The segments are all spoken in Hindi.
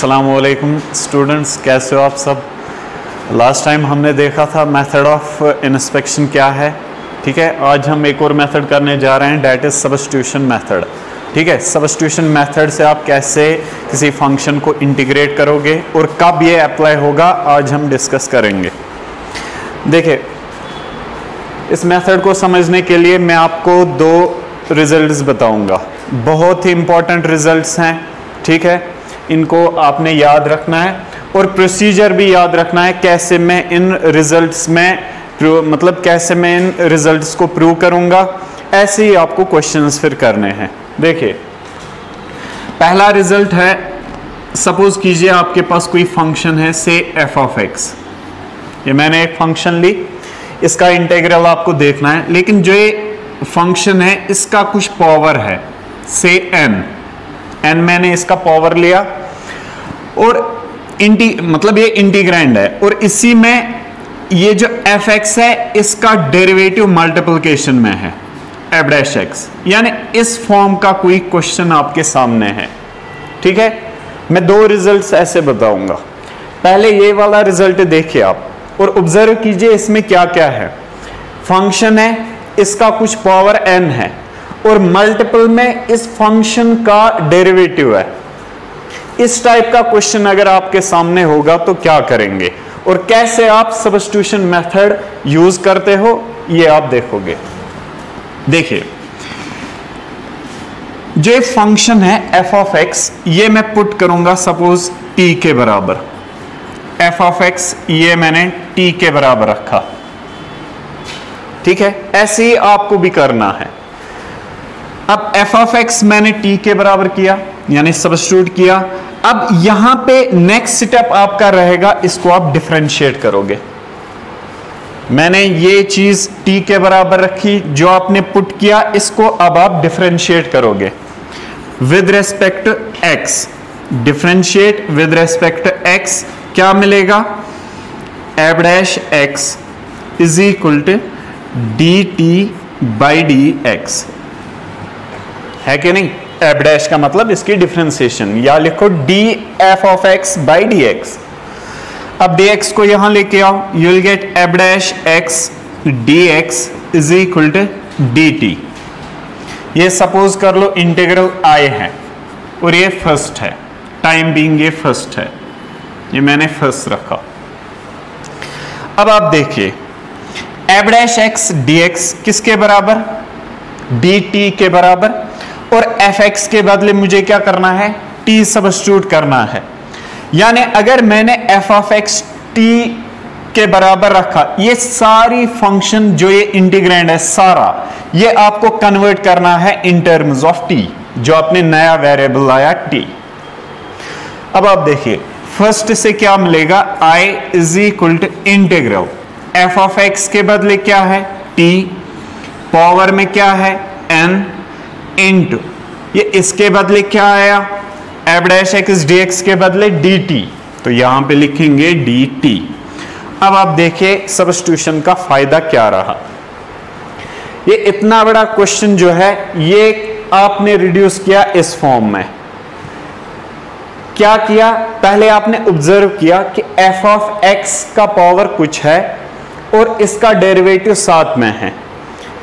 असलकुम स्टूडेंट्स कैसे हो आप सब? लास्ट टाइम हमने देखा था मेथड ऑफ़ इंस्पेक्शन क्या है। ठीक है? आज हम एक और मेथड करने जा रहे हैं डैट इज़ सबस्टिट्यूशन मेथड ठीक है? सबस्टिट्यूशन मेथड से आप कैसे किसी फ़ंक्शन को इंटीग्रेट करोगे और कब ये अप्लाई होगा, आज हम डिस्कस करेंगे। देखिए, इस मेथड को समझने के लिए मैं आपको दो रिजल्ट्स बताऊँगा। बहुत ही इंपॉर्टेंट रिजल्ट्स हैं। ठीक है? इनको आपने याद रखना है और प्रोसीजर भी याद रखना है कैसे मैं इन रिजल्ट्स में मतलब कैसे मैं इन रिजल्ट्स को प्रूव करूँगा। ऐसे ही आपको क्वेश्चंस फिर करने हैं। देखिए, पहला रिज़ल्ट है सपोज़ कीजिए आपके पास कोई फ़ंक्शन है से एफ़ ऑफ़ एक्स ये मैंने एक फ़ंक्शन ली, इसका इंटेग्रल आपको देखना है, लेकिन जो ये फ़ंक्शन है, इसका कुछ पावर है से एन एन मैंने इसका पावर लिया और इंटी मतलब ये इंटीग्रैंड है। और इसी में ये जो एफ़ एक्स है, इसका डेरिवेटिव मल्टीप्लिकेशन में है एफ़ डैश एक्स यानी इस फॉर्म का कोई क्वेश्चन आपके सामने है। ठीक है? मैं दो रिजल्ट्स ऐसे बताऊँगा। पहले ये वाला रिज़ल्ट देखिए आप, और ऑब्ज़र्व कीजिए इसमें क्या क्या है। फ़ंक्शन है, इसका कुछ पावर एन है, और मल्टीपल में इस फ़ंक्शन का डेरिवेटिव है। इस टाइप का क्वेश्चन अगर आपके सामने होगा तो क्या करेंगे? और कैसे आप सबस्टिट्यूशन मेथड यूज़ करते हो, ये आप देखोगे। देखिए, जो फ़ंक्शन है एफ़ ऑफ़ एक्स ये मैं पुट करूँगा सपोज़ टी के बराबर। एफ़ ऑफ़ एक्स ये मैंने टी के बराबर रखा। ठीक है? ऐसे ही आपको भी करना है। अब एफ़ ऑफ़ एक्स मैंने टी के बराबर किया, यानी सब्सिट्यूट किया। अब यहाँ पे नेक्स्ट स्टेप आपका रहेगा, इसको आप डिफ्रेंशिएट करोगे। मैंने ये चीज़ टी के बराबर रखी, जो आपने पुट किया, इसको अब आप डिफ्रेंशिएट करोगे। With respect X differentiate with respect X क्या मिलेगा? F dash X is equal to D T by D X है कि नहीं? एफ़ डैश का मतलब इसकी डिफ्रेंसिएशन या लिखो D F of X by D X अब डी एक्स को यहाँ लेके आओ you will get F dash X D X is equal to D T ये सपोज़ कर लो इंटीग्रल आई है, और ये फ़र्स्ट है। टाइम बीइंग ये फ़र्स्ट है। ये मैंने फ़र्स्ट रखा। अब आप देखिए F dash X D X किसके बराबर? डी टी के बराबर। और एफ़ एक्स के बदले मुझे क्या करना है? टी सबस्टिट्यूट करना है। यानी अगर मैंने एफ़ ऑफ़ एक्स टी के बराबर रखा, ये सारी फ़ंक्शन जो ये इंटीग्रेंड है, सारा, ये आपको कन्वर्ट करना है इन टर्म्स ऑफ़ टी जो आपने नया वेरिएबल लाया टी अब आप देखिए फ़र्स्ट से क्या मिलेगा? I is equal to integral F of X के बदले क्या है? टी पावर में क्या है? एन इंटू ये इसके बदले क्या आया? F dash X D X के बदले डी टी तो यहाँ पे लिखेंगे डी टी अब आप देखिए सबस्टिट्यूशन का फ़ायदा क्या रहा? ये इतना बड़ा क्वेश्चन जो है, ये आपने रिड्यूस किया इस फॉर्म में। क्या किया? पहले आपने ऑब्ज़र्व किया कि एफ़ ऑफ़ एक्स का पावर कुछ है और इसका डेरिवेटिव साथ में है।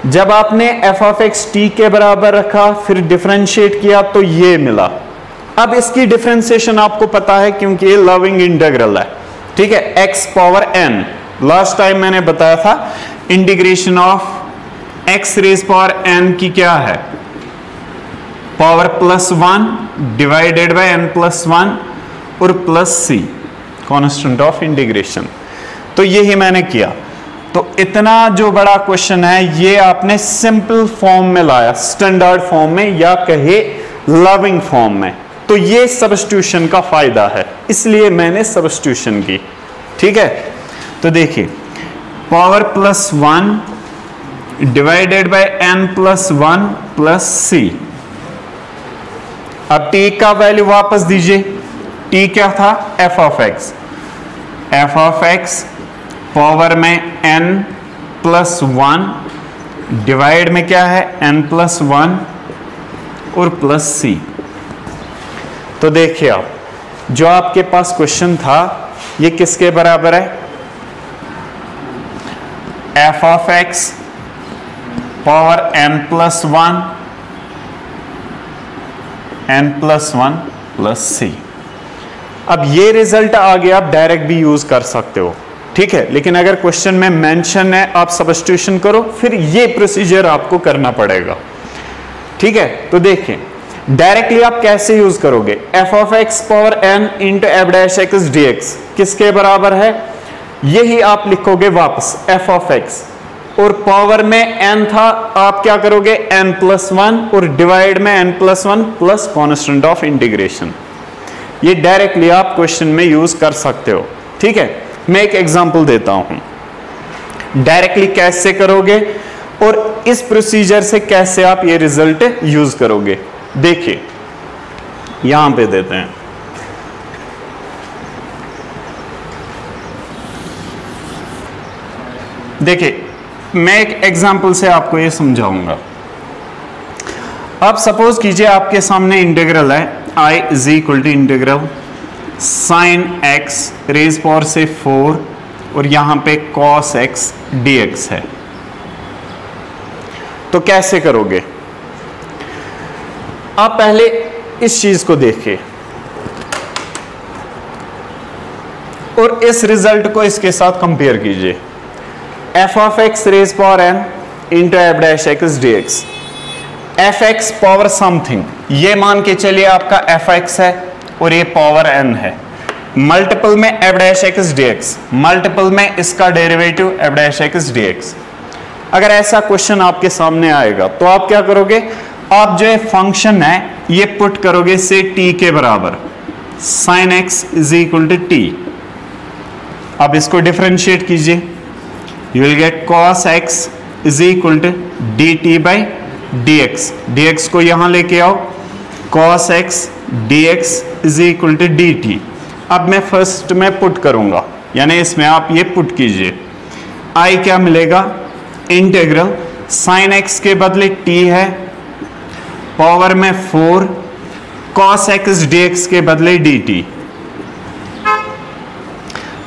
जब आपने एफ़ ऑफ़ एक्स टी के बराबर रखा, फिर डिफ्रेंशिएट किया तो ये मिला। अब इसकी डिफ्रेंसिएशन आपको पता है, क्योंकि ये लविंग इंटीग्रल है। ठीक है? X power N last time मैंने बताया था integration of X raise power N की क्या है? Power plus one divided by N plus one और plus C constant of integration तो यही मैंने किया। तो इतना जो बड़ा क्वेश्चन है, ये आपने सिंपल फॉर्म में लाया स्टैंडर्ड फॉर्म में या कहे लविंग फॉर्म में। तो ये सबस्टिट्यूशन का फ़ायदा है, इसलिए मैंने सबस्टिट्यूशन की। ठीक है? तो देखिए power plus one divided by n plus one plus c अब टी का वैल्यू वापस दीजिए। टी क्या था? F of x f of x power में n प्लस वन डिवाइड में क्या है? n प्लस वन और प्लस सी तो देखिए आप, जो आपके पास क्वेश्चन था, ये किसके बराबर है? F of x power n plus one n plus one plus c अब ये रिज़ल्ट आगे आप डायरेक्ट भी यूज़ कर सकते हो। ठीक है, लेकिन अगर क्वेश्चन में मेंशन है, आप सब्सटीट्यूशन करो, फिर ये प्रोसीजर आपको करना पड़ेगा। ठीक है तो देखिए डायरेक्टली आप कैसे यूज़ करोगे? F of x power n into f dash x d x किसके बराबर है? यही आप लिखोगे वापस एफ़ ऑफ़ एक्स और पावर में एन था, आप क्या करोगे? एन प्लस वन और डिवाइड में n plus one plus constant of integration ये डायरेक्टली आप क्वेश्चन में यूज़ कर सकते हो। ठीक है मैं एक एग्जांपल देता हूँ। डायरेक्टली कैसे करोगे और इस प्रोसीजर से कैसे आप ये रिज़ल्ट यूज़ करोगे? देखिए, यहाँ पे देते हैं। देखिए, मैं एक एग्जांपल से आपको ये समझाऊँगा। अब सपोज़ कीजिए आपके सामने इंटीग्रल है I is equal to integral sine x raise power से फोर और यहाँ पे कॉस एक्स डी एक्स है। तो कैसे करोगे? आप पहले इस चीज़ को देखिए। और इस रिज़ल्ट को इसके साथ कंपेयर कीजिए। F of x raise power n into f dash x d x f x power something ये मान के चलिए आपका एफ़ एक्स है। और ये पावर एन है मल्टीपल में f dash x d x multiple में इसका derivative f dash x d x अगर ऐसा क्वेश्चन आपके सामने आएगा तो आप क्या करोगे? आप जो है फ़ंक्शन है, ये पुट करोगे से टी के बराबर. Sine x is equal to t अब इसको डिफ्रेंशिएट कीजिए. You will get cos x is equal to d t by d x d x को यहाँ लेके आओ. Cos x d x is equal to d t अब मैं फ़र्स्ट में पुट करूँगा। यानी इसमें आप ये पुट कीजिए। आई क्या मिलेगा? इंटेग्रल साइन एक्स के बदले टी है। पावर में four cos x d x के बदले डी टी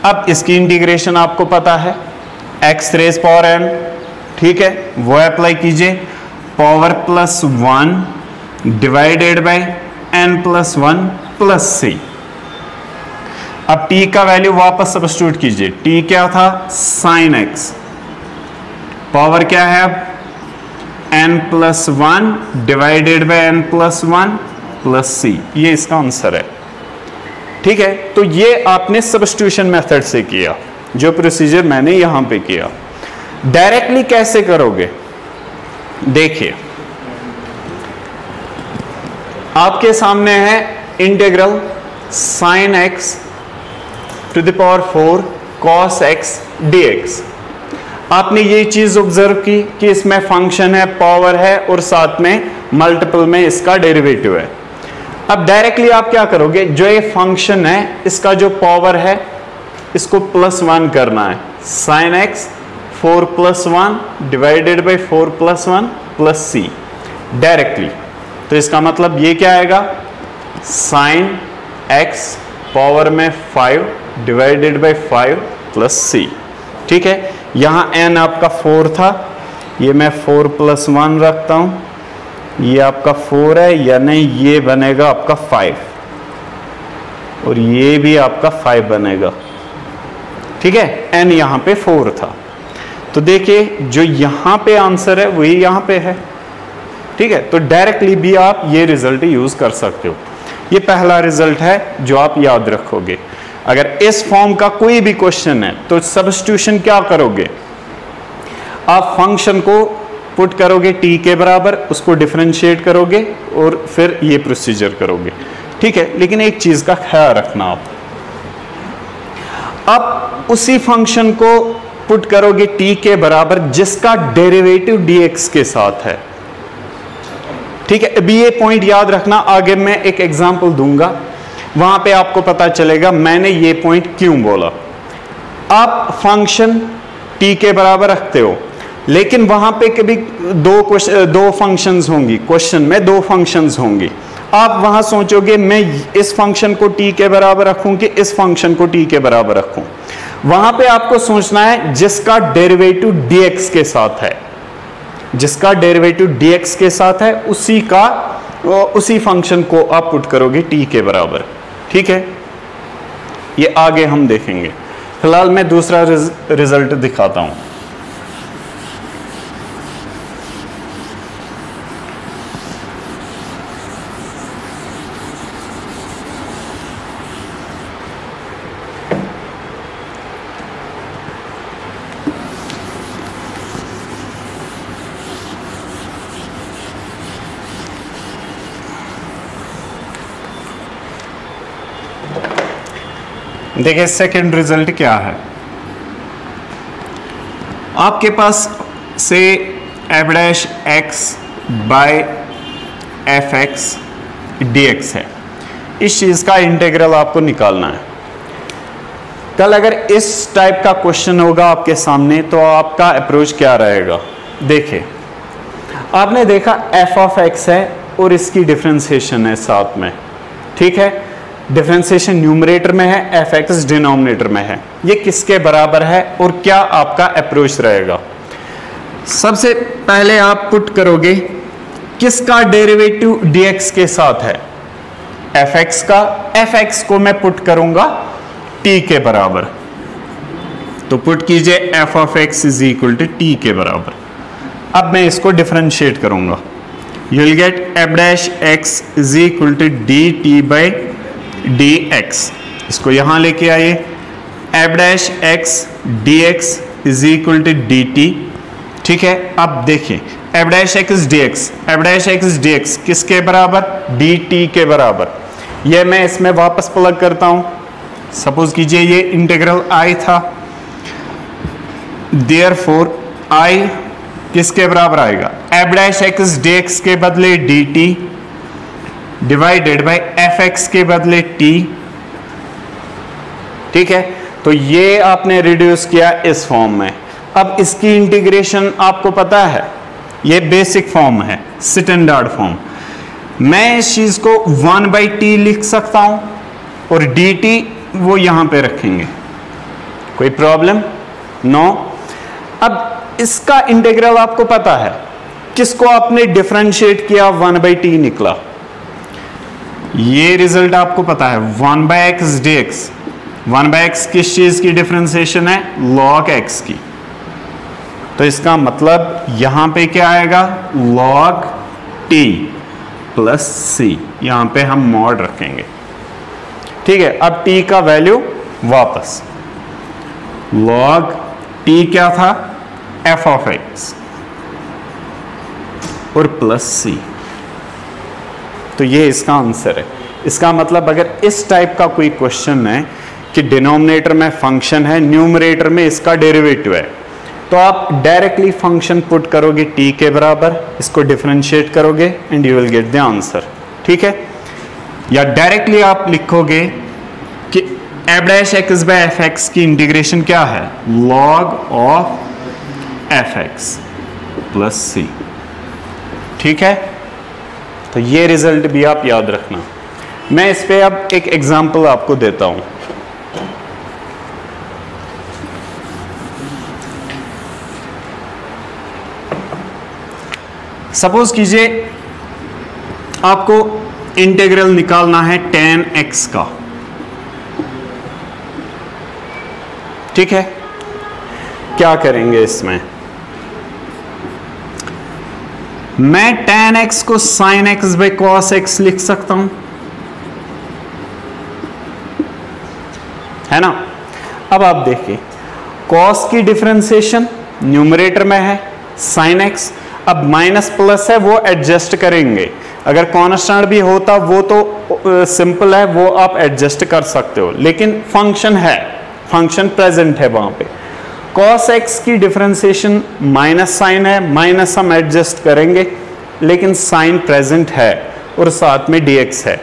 अब इसकी इंटीग्रेशन आपको पता है। एक्स रेस पावर एन ठीक है? वो अप्लाई कीजिए। Power plus one divided by n plus one plus c अब टी का वैल्यू वापस सब्सिट्यूट कीजिए। T क्या था? Sign x. पावर क्या है अब? N plus one divided by n plus one plus c ये इसका आंसर है। ठीक है? तो ये आपने सब्सटीट्यूशन मेथड से किया, जो प्रोसीजर मैंने यहाँ पे किया। डायरेक्टली कैसे करोगे? देखिए आपके सामने है integral sine x to the power four cos x d x आपने ये चीज़ ऑब्ज़र्व की कि इसमें फ़ंक्शन है पावर है और साथ में मल्टीपल में इसका डेरिवेटिव है। अब डायरेक्टली आप क्या करोगे? जो ये फ़ंक्शन है, इसका जो पावर है, इसको प्लस वन करना है। Sine x four plus one divided by four plus one plus c directly तो इसका मतलब ये क्या आएगा? साइन एक्स पावर में five divided by five plus c ठीक है? यहाँ एन आपका फोर था। ये मैं फोर प्लस वन रखता हूँ। ये आपका फोर है, यानी ये बनेगा आपका फाइव और ये भी आपका फाइव बनेगा। ठीक है? एन यहाँ पे फोर था। तो देखिए, जो यहाँ पे आंसर है, वही यहाँ पे है। ठीक है? तो डायरेक्टली भी आप ये रिज़ल्ट यूज़ कर सकते हो। ये पहला रिज़ल्ट है जो आप याद रखोगे। अगर इस फॉर्म का कोई भी क्वेश्चन है तो सब्सटीट्यूशन क्या करोगे? आप फ़ंक्शन को पुट करोगे टी के बराबर, उसको डिफ्रेंशिएट करोगे और फिर ये प्रोसीजर करोगे। ठीक है? लेकिन एक चीज़ का ख्याल रखना आप। अब उसी फ़ंक्शन को पुट करोगे टी के बराबर, जिसका डेरिवेटिव डीएक्स के साथ है। ठीक है, अभी ये पॉइंट याद रखना, आगे मैं एक एग्जांपल दूँगा। वहाँ पे आपको पता चलेगा, मैंने ये पॉइंट क्यों बोला। आप फ़ंक्शन टी के बराबर रखते हो, लेकिन वहाँ पे कभी दो क्वेश्चन दो फ़ंक्शंस होंगी। क्वेश्चन में दो फ़ंक्शंस होंगी। आप वहाँ सोचोगे, मैं इस फ़ंक्शन को टी के बराबर रखूँ कि इस फ़ंक्शन को टी के बराबर रखूँ। वहाँ पे आपको सोचना है, जिसका डेरिवेटिव डीएक्स के साथ है। जिसका डेरिवेटिव dx के साथ है, उसी का उसी फ़ंक्शन को आप पुट करोगे t के बराबर। ठीक है? ये आगे हम देखेंगे। फ़िलहाल मैं दूसरा रिज़ल्ट दिखाता हूँ। देखिए सेकंड रिज़ल्ट क्या है? आपके पास से f dash x by f x d x है। इस चीज़ का इंटीग्रल आपको निकालना है। कल अगर इस टाइप का क्वेश्चन होगा आपके सामने तो आपका अप्रोच क्या रहेगा? देखिए, आपने देखा एफ़ ऑफ़ एक्स है और इसकी डिफ्रेंसिएशन है साथ में। ठीक है? डिफ्रेंसिएशन न्यूमरेटर में है, एफ़ एक्स डिनोमिनेटर में है। ये किसके बराबर है और क्या आपका अप्रोच रहेगा? सबसे पहले आप पुट करोगे, किसका डेरिवेटिव dx के साथ है? एफ़ एक्स का। एफ़ एक्स को मैं पुट करूँगा t के बराबर। तो पुट कीजिए f of x is equal to t के बराबर। अब मैं इसको डिफ्रेंशिएट करूँगा। You will get f dash x is equal to d t by d x इसको यहाँ लेके आइए। F dash x d x is equal to d t ठीक है? अब देखिए f dash x d x f dash x d x किसके बराबर? डी टी के बराबर। ये मैं इसमें वापस प्लग करता हूँ। सपोज़ कीजिए ये इंटीग्रल आई था। देयर फोर आई किसके बराबर आएगा? F dash x d x के बदले d t divided by f x के बदले टी ठीक है? तो ये आपने रिड्यूस किया इस फॉर्म में। अब इसकी इंटीग्रेशन आपको पता है। ये बेसिक फॉर्म है स्टैंडर्ड फॉर्म मैं इस चीज़ को वन बाई टी लिख सकता हूँ और डी टी वो यहाँ पे रखेंगे। कोई प्रॉब्लम नो अब इसका इंटीग्रल आपको पता है। किसको आपने डिफ्रेंशिएट किया? वन बाई टी निकला। ये रिज़ल्ट आपको पता है। One by x d x one by x किस चीज़ की डिफ्रेंसिएशन है? लॉग एक्स की। तो इसका मतलब यहाँ पे क्या आएगा? लॉग टी प्लस सी यहाँ पे हम मॉड रखेंगे। ठीक है, अब टी का वैल्यू वापस। लॉग टी क्या था? एफ़ ऑफ़ एक्स और प्लस सी तो ये इसका आंसर है। इसका मतलब अगर इस टाइप का कोई क्वेश्चन है कि डिनोमिनेटर में फ़ंक्शन है न्यूमरेटर में इसका डेरिवेटिव है। तो आप डायरेक्टली फ़ंक्शन पुट करोगे टी के बराबर, इसको डिफ्रेंशिएट करोगे and you will get the answer ठीक है? या डायरेक्टली आप लिखोगे कि f dash x by f x की इंटीग्रेशन क्या है? Log of f x plus c ठीक है? तो ये रिज़ल्ट भी आप याद रखना। मैं इस पर अब एक एग्जांपल आपको देता हूँ। सपोज़ कीजिए आपको इंटीग्रल निकालना है टेन एक्स का। ठीक है? क्या करेंगे इसमें? मैं टेन एक्स को sine x by cos x लिख सकता हूँ। है ना? अब आप देखिए कॉस की डिफ्रेंसिएशन न्यूमरेटर में है साइन एक्स अब माइनस प्लस है, वो एडजस्ट करेंगे। अगर कॉन्स्टेंट भी होता, वो तो सिंपल है, वो आप एडजस्ट कर सकते हो। लेकिन फ़ंक्शन है फ़ंक्शन प्रेजेंट है वहाँ पे। कॉस एक्स की डिफ्रेंसिएशन माइनस साइन है माइनस हम एडजस्ट करेंगे, लेकिन साइन प्रेजेंट है और साथ में dx है।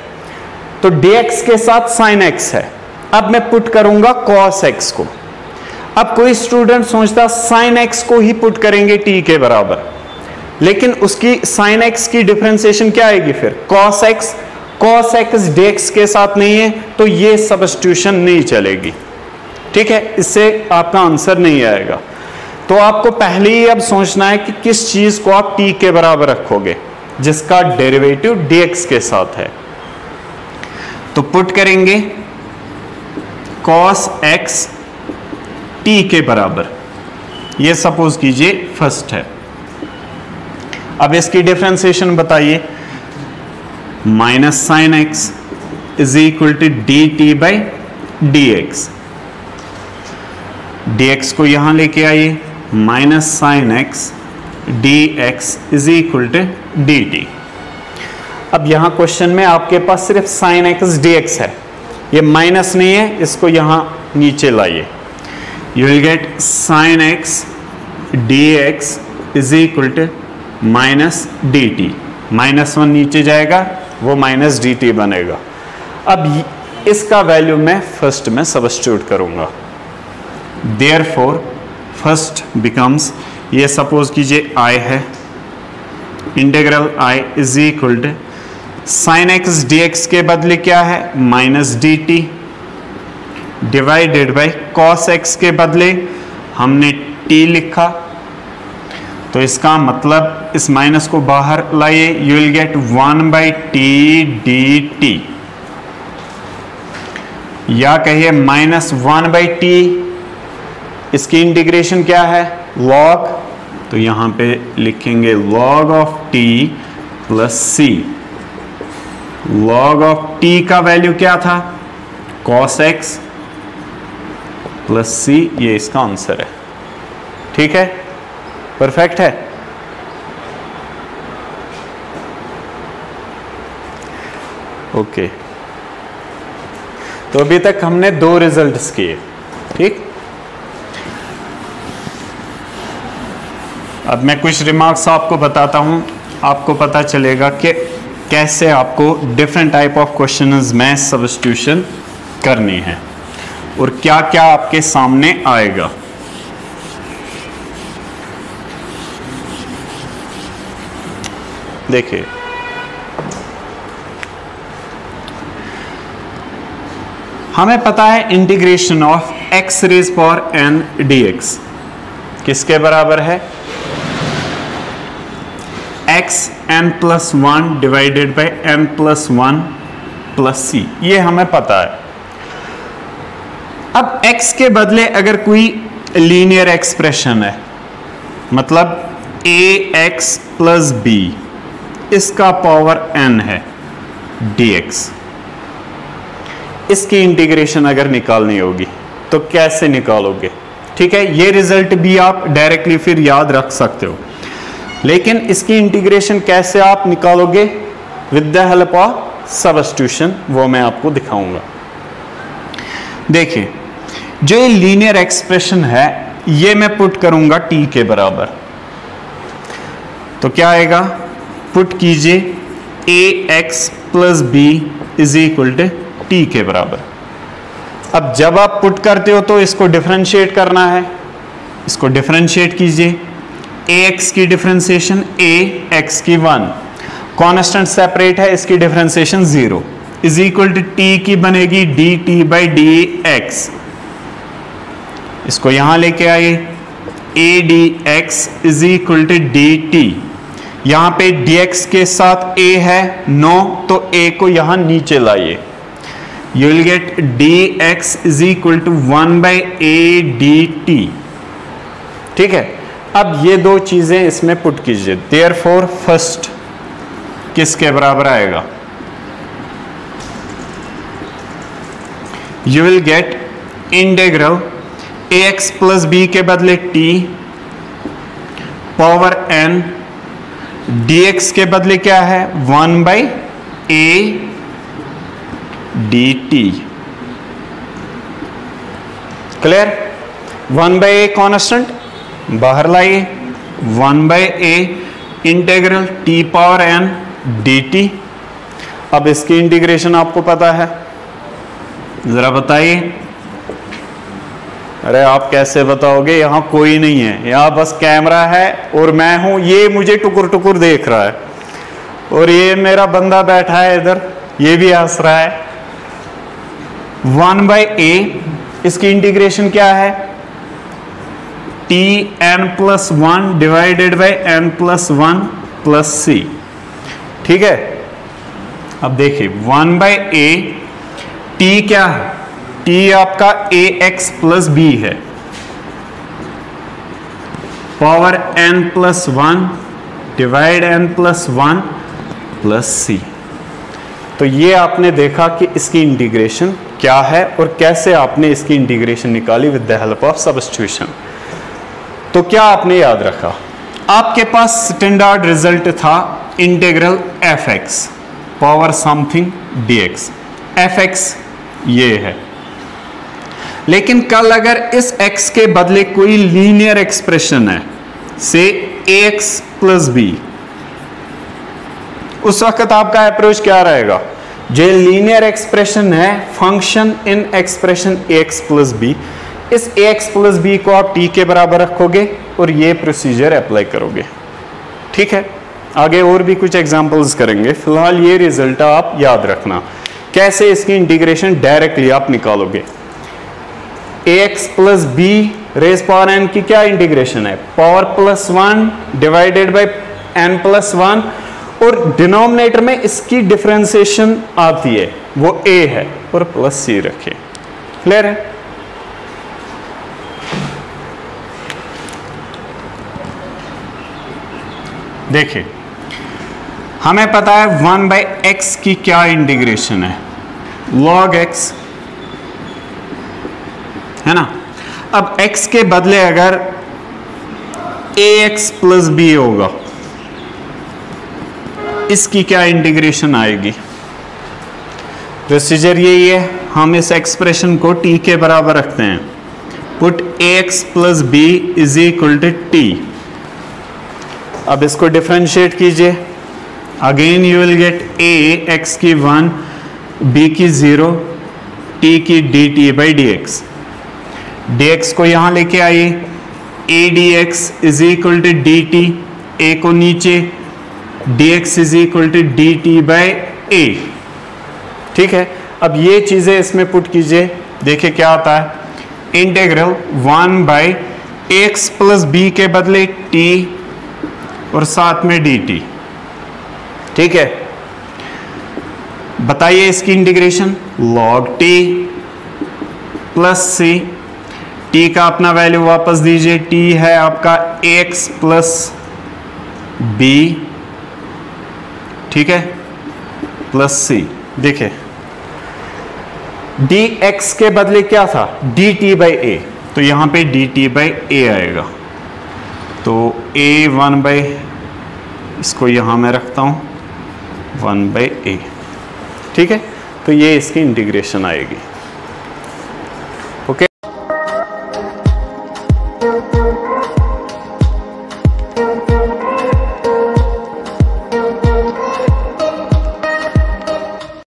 तो dx के साथ साइन x है। अब मैं पुट करूँगा cos x को। अब कोई स्टूडेंट सोचता साइन x को ही पुट करेंगे t के बराबर। लेकिन उसकी साइन x की डिफ्रेंसिएशन क्या आएगी फिर? cos x कॉस एक्स डेक्स के साथ नहीं है तो ये सब्सटीट्यूशन नहीं चलेगी। ठीक है, इससे आपका आंसर नहीं आएगा। तो आपको पहले ही अब सोचना है कि किस चीज़ को आप टी के बराबर रखोगे, जिसका डेरिवेटिव dx के साथ है। तो पुट करेंगे, cos x t के बराबर। ये सपोज़ कीजिए फ़र्स्ट है। अब इसकी डिफ्रेंसिएशन बताइए। Minus sine x is equal to d t by d x x को यहाँ लेके आइए, minus sine x d x is equal to d t अब यहाँ क्वेश्चन में आपके पास सिर्फ़ साइन एक्स डी एक्स है। ये माइनस नहीं है, इसको यहाँ नीचे लाइए। You will get sine x d x is equal to minus d t minus one नीचे जाएगा, वो माइनस डी टी बनेगा। अब इसका वैल्यू मैं फ़र्स्ट में सब्सटीट्यूट करूँगा। देयर फोर फ़र्स्ट बिकम्स ये सपोज़ कीजिए आई है। Integral I is equal to sine x d x के बदले क्या है? Minus d t divided by cos x के बदले हमने टी लिखा। तो इसका मतलब इस माइनस को बाहर लाइए you will get one by t d t या कहिए माइनस वन बाई टी इसकी इंटीग्रेशन क्या है? लॉग तो यहाँ पे लिखेंगे log of t plus c log of t का वैल्यू क्या था? कॉस एक्स प्लस सी ये इसका आंसर है। ठीक है? परफेक्ट है? Okay okay. तो अभी तक हमने दो रिजल्ट्स किए। ठीक? अब मैं कुछ रिमार्क्स आपको बताता हूँ। आपको पता चलेगा कि कैसे आपको डिफरेंट टाइप ऑफ़ क्वेश्चन में सब्सटीट्यूशन करनी है और क्या क्या आपके सामने आएगा। देखिए। हमें पता है integration of x raise power n d x किसके बराबर है? X n plus one divided by n plus one plus c ये हमें पता है। अब x के बदले अगर कोई लीनियर एक्सप्रेशन है मतलब ए एक्स प्लस बी इसका पावर n है dx इसकी इंटीग्रेशन अगर निकालनी होगी तो कैसे निकालोगे? ठीक है, ये रिज़ल्ट भी आप डायरेक्टली फिर याद रख सकते हो। लेकिन इसकी इंटीग्रेशन कैसे आप निकालोगे? With the help of substitution वो मैं आपको दिखाऊँगा। देखिए, जो ये लीनियर एक्सप्रेशन है, ये मैं पुट करूँगा टी के बराबर। तो क्या आएगा? पुट कीजिए a x plus b is equal to t के बराबर। अब जब आप पुट करते हो तो इसको डिफ्रेंशिएट करना है। इसको डिफ्रेंशिएट कीजिए। ए एक्स की डिफ्रेंसिएशन ए एक्स की वन कॉन्स्टेंट सेपरेट है, इसकी differentiation zero is equal to t की बनेगी d t by d x इसको यहाँ लेके आइए। A d x is equal to d t यहाँ पे dx के साथ a है नो तो a को यहाँ नीचे लाइए। You will get d x is equal to one by a d t ठीक है? अब ये दो चीज़ें इसमें पुट कीजिए। देयर फोर फ़र्स्ट किसके बराबर आएगा? You will get integral a x plus b के बदले टी पावर एन dx के बदले क्या है? One by a d t clear one by a constant बाहर लाइए one by a integral t power n d t अब इसकी इंटीग्रेशन आपको पता है। जरा बताइए। अरे आप कैसे बताओगे? यहाँ कोई नहीं है। यहाँ बस कैमरा है और मैं हूँ। ये मुझे टुकुर टुकुर देख रहा है। और ये मेरा बंदा बैठा है इधर। ये भी हंस रहा है। वन बाई ए इसकी इंटीग्रेशन क्या है? T n plus one divided by n plus one plus c ठीक है? अब देखिए वन बाई ए टी क्या है? टी आपका ए एक्स प्लस बी है। Power n plus one divide n plus one plus c तो ये आपने देखा कि इसकी इंटीग्रेशन क्या है और कैसे आपने इसकी इंटीग्रेशन निकाली with the help of substitution तो क्या आपने याद रखा? आपके पास स्टैंडर्ड रिज़ल्ट था integral f x power something d x f x ये है। लेकिन कल अगर इस एक्स के बदले कोई लीनियर एक्सप्रेशन है से एक्स प्लस बी उस वक्त आपका अप्रोच क्या रहेगा? जो लीनियर एक्सप्रेशन है function in expression x plus b इस ए एक्स प्लस बी को आप टी के बराबर रखोगे और ये प्रोसीजर अप्लाई करोगे। ठीक है? आगे और भी कुछ एग्जांपल्स करेंगे। फ़िलहाल ये रिज़ल्ट आप याद रखना। कैसे इसकी इंटीग्रेशन डायरेक्टली आप निकालोगे? A x plus b raise power n की क्या इंटीग्रेशन है? Power plus one divided by n plus one और डिनोमिनेटर में इसकी डिफ्रेंसिएशन आती है। वो ए है और प्लस सी रखे। क्लियर है? देखिए, हमें पता है वन बाई एक्स की क्या इंटीग्रेशन है। लॉग एक्स, है ना? अब x के बदले अगर ए एक्स प्लस बी होगा, इसकी क्या इंटीग्रेशन आएगी? प्रोसीजर यही है, हम इस एक्सप्रेशन को t के बराबर रखते हैं। Put a x plus b is equal to t. अब इसको डिफ्रेंशिएट कीजिए। Again you will get a x की वन बी की ज़ीरो टी की d t by d x d x को यहाँ लेके आइए। A d x is equal to d t a को नीचे। D x is equal to d t by a ठीक है? अब ये चीज़ें इसमें पुट कीजिए। देखिए क्या आता है। Integral one by x plus b के बदले t और साथ में टी ठीक है? बताइए इसकी integration log t plus c t का अपना वैल्यू वापस दीजिए। टी है आपका एक्स प्लस बी ठीक है? प्लस सी देखिए। डी एक्स के बदले क्या था? डी टी बाई ए तो यहाँ पे डी टी बाई ए आएगा। तो ए वन बाई इसको यहाँ मैं रखता हूँ वन बाई ए ठीक है? तो ये इसकी इंटीग्रेशन आएगी।